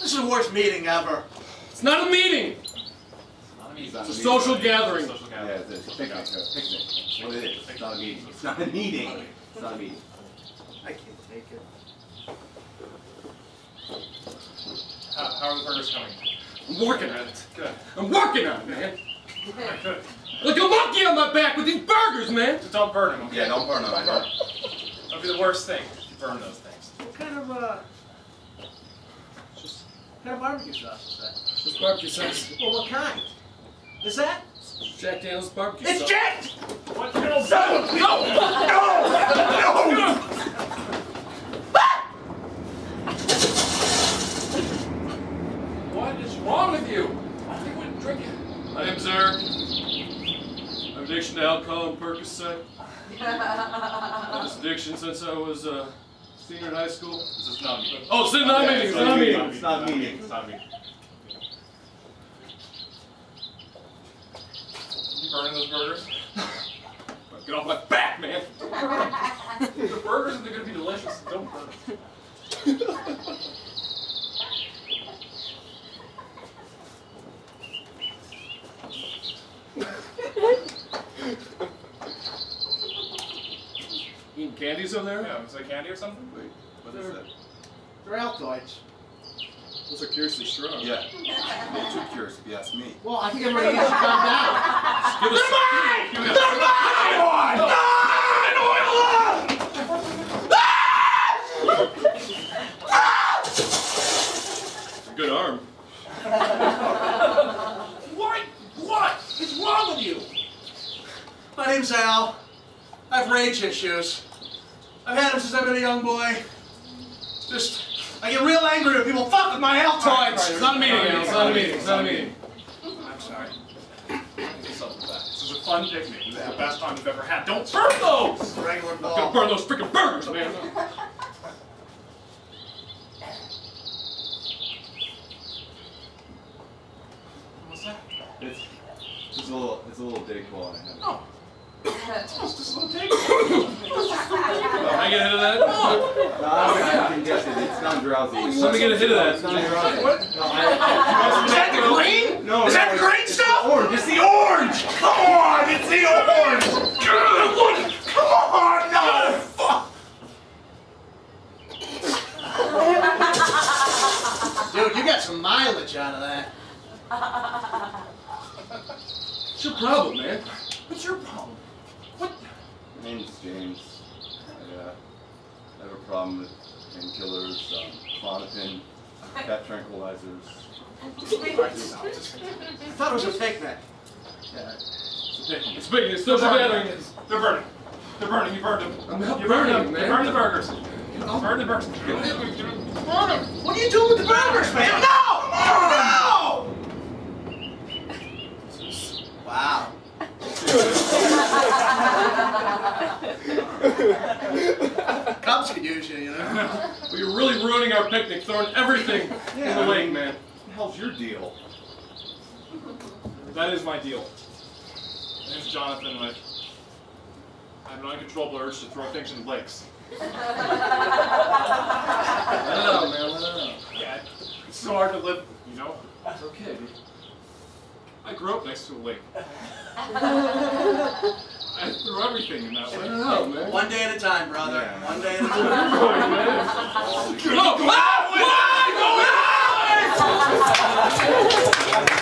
this is the worst meeting ever. It's not a meeting. It's, it's a, a social gathering. It's a. Yeah, it's a picnic. Picnic. It's what it is. It's not a meeting. It's not a meeting. It's not a meeting. I can't take it. How, how are the burgers coming? I'm working on it. Good. I'm working on it, man. Good. Look, a monkey on my back with these burgers, man. So don't burn them. Okay? Yeah, don't burn them. That'd be the worst thing, if you burn those things. What kind of, uh... Just, What kind of barbecue sauce is that? just barbecue sauce. that? Well, what kind? Is that? Jack Daniels barbecue It's sauce. Jack! What? No! No! No! What is wrong with you? I think we're drinking. My name's Eric. I have addiction to alcohol and Percocet. I've had this addiction since I was a senior in high school. This is not me. Oh, it's not meeting. It's not me. It's not me. It's not me. You burning those burgers? Get off my back, man. the burgers are gonna be delicious. Don't burn them. Candies over there? Yeah, is that candy or something? Wait, what is that? They're Altoids. Those are curiously strong. Yeah. I'm too curious if you ask me. Well, I think everybody needs to calm down. Give us Give me a- a good arm. What? What? What's wrong with you? My name's Al. I have rage issues. I've had them since I've been a young boy. Just, I get real angry when people fuck with my Altoids. It's not a meeting, Al. It's not a meeting. It's not a meeting. I'm sorry. Yourself. This is a fun picnic. This is the best time you've ever had. Don't burn those! Regular I'm gonna burn those freaking burgers, man. What's that? It's just a little. It's a little DayQuil. I have. Oh. It's just a little take. Can I get a hit of that? No, I can guess it. It's not drowsy. Let me get a hit of It's that. not drowsy. What? No, I, Is that the green? no, Is that the it's- green it's stuff? the Orange. It's the orange. Come on, it's the orange. Come on, no. Fuck. Dude, you got some mileage out of that. What's your problem, man? What's your problem? What? My name's James. I, uh, I have a problem with painkillers, um, Klonopin, cat tranquilizers. I thought it was a picnic. Yeah, It's big. It's big. It's social gathering. It's- They're burning. They're burning. You burned them. I'm not you burned burning, them. You burned the burgers. Burn the burgers. What are you doing with the burgers, man? No! No! Wow. Cubs could use you, you know? Well, you're really ruining our picnic, throwing everything in the lake, man. What the hell's your deal? That is my deal. My name's Jonathan, and I I have an uncontrollable urge to throw things in lakes. Let it out, man. Let it out. Yeah, it's so hard to live, you know? It's okay, dude. I grew up next to a lake. I threw everything in that one. I don't know, man. One day at a time, brother. Yeah. One day at a time.